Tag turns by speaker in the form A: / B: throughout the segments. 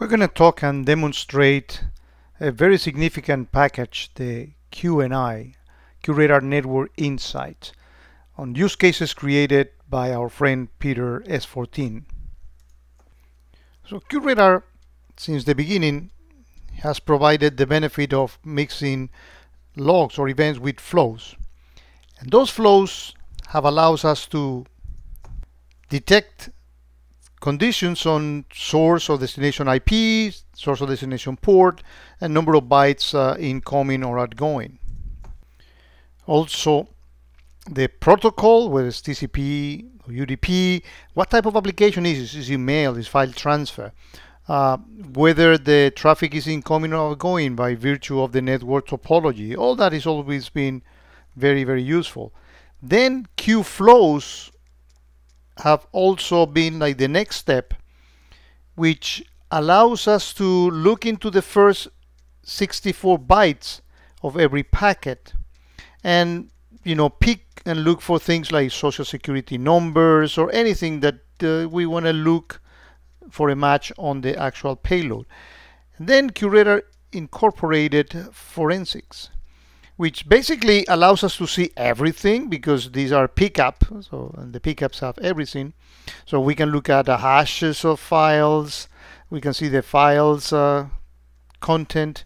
A: We're going to talk and demonstrate a very significant package, the QNI, QRadar Network Insight, on use cases created by our friend Peter S14. So QRadar, since the beginning, has provided the benefit of mixing logs or events with flows. And those flows have allowed us to detect conditions on source or destination IP, source or destination port, and number of bytes uh, incoming or outgoing. Also, the protocol, whether it's TCP or UDP, what type of application is it? Is email, is file transfer? Uh, whether the traffic is incoming or outgoing by virtue of the network topology. All that is always been very, very useful. Then QFlows have also been like the next step, which allows us to look into the first 64 bytes of every packet and you know pick and look for things like social security numbers or anything that uh, we want to look for a match on the actual payload. And then QRadar incorporated forensics which basically allows us to see everything because these are PCAP so and the PCAPs have everything. So we can look at the hashes of files. We can see the files uh, content.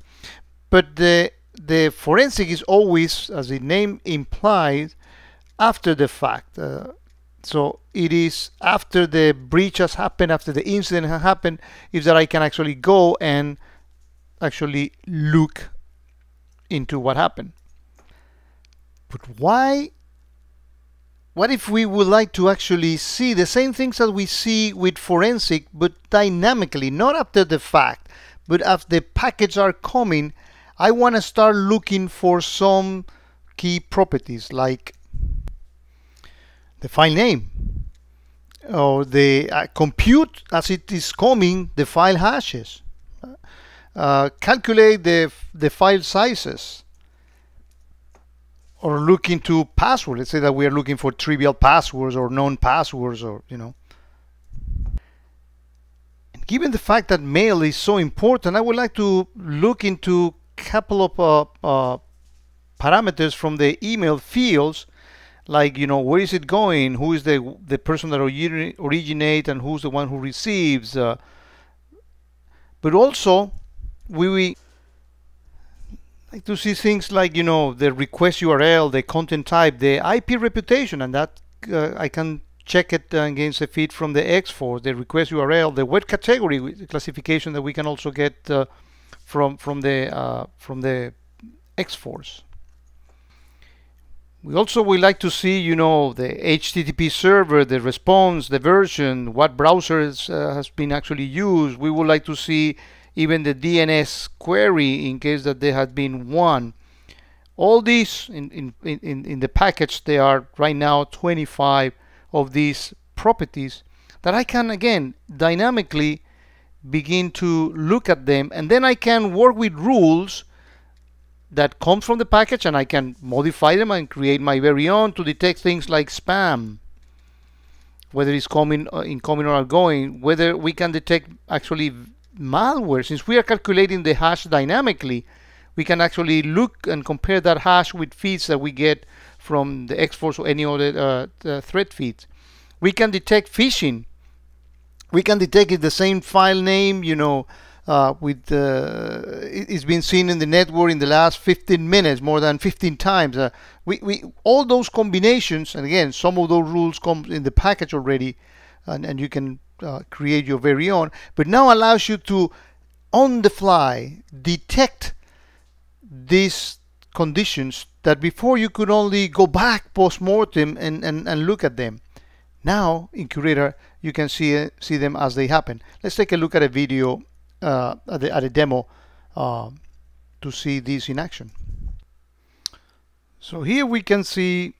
A: But the the forensic is always as the name implies after the fact. Uh, so it is after the breach has happened after the incident has happened is that I can actually go and actually look into what happened but why? What if we would like to actually see the same things that we see with forensic, but dynamically, not after the fact, but as the packets are coming, I want to start looking for some key properties like the file name or the uh, compute as it is coming the file hashes, uh, calculate the, the file sizes, or look into passwords. Let's say that we are looking for trivial passwords or known passwords or, you know. And given the fact that mail is so important, I would like to look into a couple of uh, uh, parameters from the email fields like you know where is it going who is the the person that origin originate and who's the one who receives uh, but also we, we like to see things like you know the request URL, the content type, the IP reputation, and that uh, I can check it against the feed from the X-Force, the request URL, the web category classification that we can also get uh, from from the uh, from the X-Force. We also would like to see, you know, the HTTP server, the response, the version, what browsers uh, has been actually used. We would like to see even the DNS query in case that there had been one. All these in, in, in, in the package, there are right now 25 of these properties that I can again dynamically begin to look at them. And then I can work with rules that come from the package and I can modify them and create my very own to detect things like spam. Whether it's coming uh, incoming or outgoing. Whether we can detect actually malware, since we are calculating the hash dynamically, we can actually look and compare that hash with feeds that we get from the X-Force or any other uh, threat feeds. We can detect phishing. We can detect it the same file name, you know, uh, with uh, it's been seen in the network in the last 15 minutes, more than 15 times. Uh, we, we all those combinations, and again, some of those rules come in the package already, and, and you can uh, create your very own, but now allows you to, on the fly, detect these conditions that before you could only go back post-mortem and, and, and look at them. Now, in QRadar, you can see, uh, see them as they happen. Let's take a look at a video, uh, at, the, at a demo uh, to see this in action. So here we can see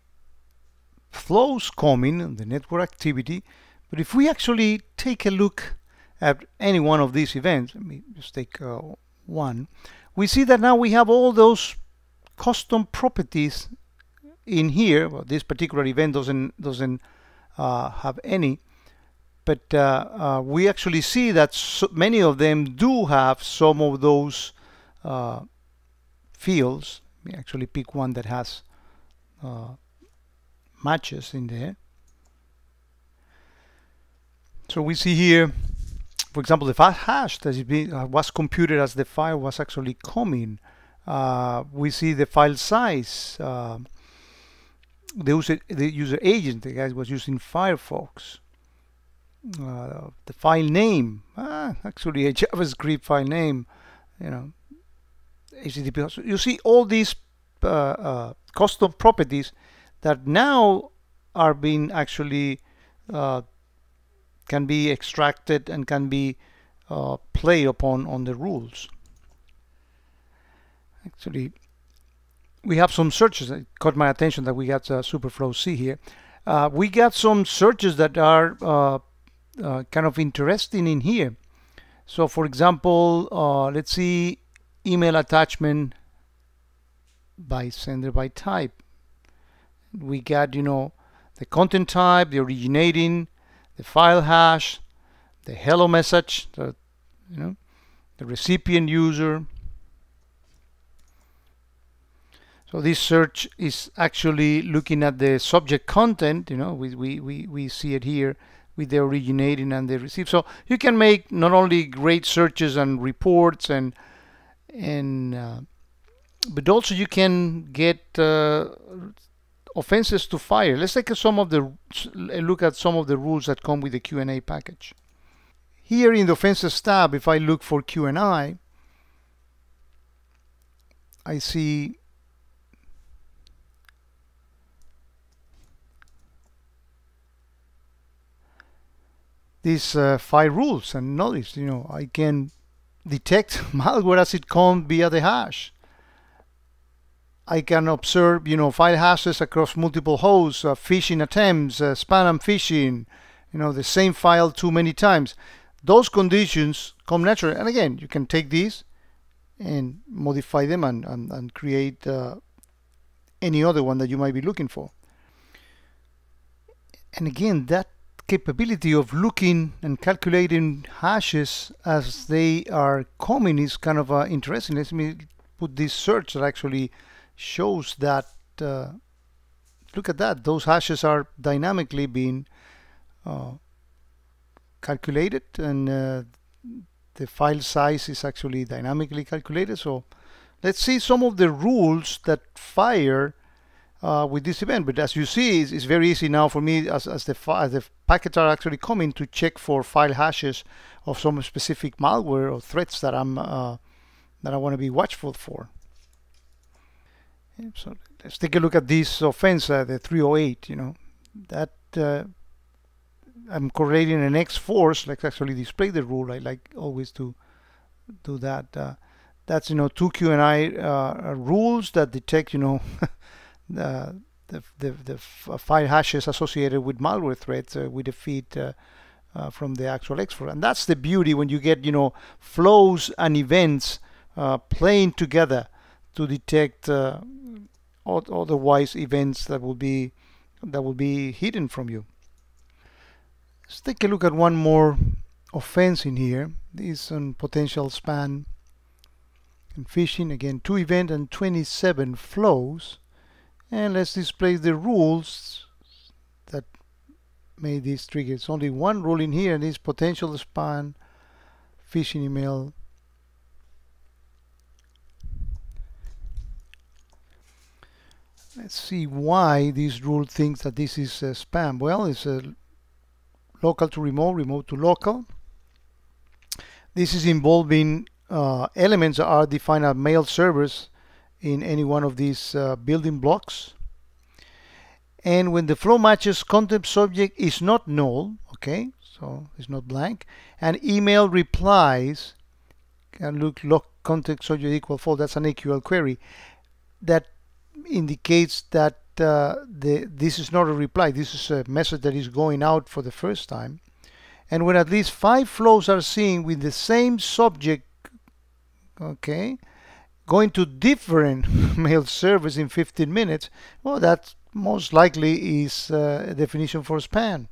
A: flows coming, the network activity, but if we actually take a look at any one of these events, let me just take uh, one, we see that now we have all those custom properties in here. Well, this particular event doesn't doesn't uh, have any, but uh, uh, we actually see that so many of them do have some of those uh, fields. We actually pick one that has uh, matches in there. So we see here, for example, the hash that uh, was computed as the file was actually coming. Uh, we see the file size. Uh, the user, the user agent, the guy was using Firefox. Uh, the file name, ah, actually a JavaScript file name, you know, HTTP. You see all these uh, uh, custom properties that now are being actually can be extracted and can be uh, played upon on the rules. Actually, we have some searches that caught my attention that we got uh, Superflow C here. Uh, we got some searches that are uh, uh kind of interesting in here. So for example, uh, let's see email attachment by sender by type. We got, you know, the content type, the originating, the file hash, the hello message, the, you know, the recipient user, So this search is actually looking at the subject content, you know, we, we, we, we see it here with the originating and the receive. So you can make not only great searches and reports and and uh, but also you can get uh, offenses to fire. Let's take some of the look at some of the rules that come with the QNI package. Here in the offenses tab, if I look for QNI, I see these uh, five rules and notice you know I can detect malware as it comes via the hash I can observe you know file hashes across multiple hosts uh, phishing attempts uh, spam phishing you know the same file too many times. Those conditions come naturally. And again you can take these and modify them and, and, and create uh, any other one that you might be looking for. And again that capability of looking and calculating hashes as they are coming is kind of uh, interesting. Let me put this search that actually shows that. Uh, look at that; those hashes are dynamically being uh, calculated, and uh, the file size is actually dynamically calculated. So let's see some of the rules that fire uh, with this event. But as you see, it's, it's, very easy now for me as, as, the, as the packets are actually coming to check for file hashes of some specific malware or threats that I'm uh, that I want to be watchful for. So let's take a look at this offense, uh, the 308. You know that uh, I'm correlating an X force. Let's actually display the rule. I like always to do that. Uh, that's you know two QNI uh, rules that detect you know the the, the, the file hashes associated with malware threats uh, the feed uh, uh, from the actual X force. And that's the beauty when you get, you know, flows and events uh, playing together to detect uh, otherwise events that will be that will be hidden from you. Let's take a look at one more offense in here. This is on potential spam and phishing. Again, two event and 27 flows and let's display the rules that made this trigger. It's only one rule in here and it's potential spam phishing email let's see why this rule thinks that this is a spam well it's a local to remote remote to local this is involving uh, elements that are defined as mail servers in any one of these uh, building blocks. And when the flow matches content subject is not null, okay, so it's not blank, and email replies can look lock context subject equal false. That's an AQL query that indicates that uh, the this is not a reply. This is a message that is going out for the first time. And when at least five flows are seen with the same subject, okay, going to different mail servers in 15 minutes, well, that most likely is uh, a definition for spam.